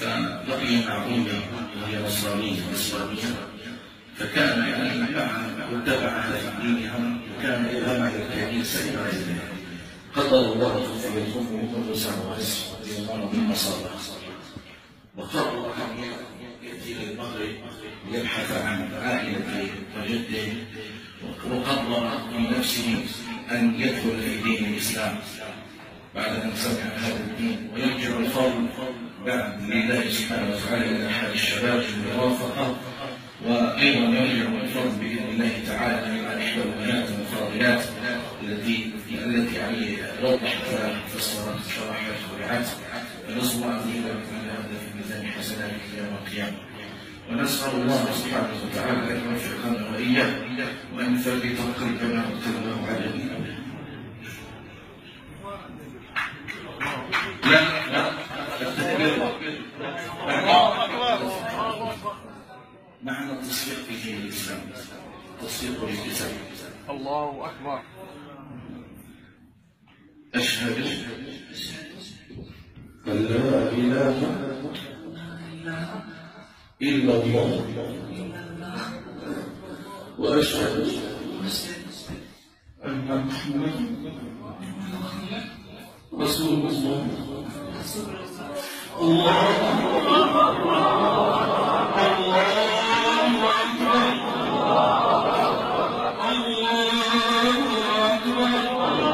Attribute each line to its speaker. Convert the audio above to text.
Speaker 1: فلقي معقولة وهي نصرانية نصرانية فكان يعني معها واتبعها في دينها وكان إماما للكنيسة إلى ذلك قدر الله في الخوف قدس وعز رضي الله عنه مصابة وقرر أن يأتي للمغرب ليبحث عن عائلته وجده وقرر من نفسه أن يدخل في دين الإسلام. بعد أن سمع هذا لله سبحانه وتعالى إلى حال الشباب بالموافقة. وأيضا يرجع الفضل بإذن الله تعالى إلى إحدى البنات المفاضلات التي التي يعني وضحت فسرت شرحت ورعت فنسأل الله أن يجعل هذا في ميزان حسناتك يوم القيامة. ونسأل الله سبحانه وتعالى أن يوفقنا وإياه وأن يثبت قلبنا وقلبه على دينه لا لا معنى التصديق في دين الإسلام. تصديق بالكتاب
Speaker 2: الله أكبر.
Speaker 1: أشهد أن لا إله إلا الله. وأشهد أن محمدا رسول الله. الله Amen.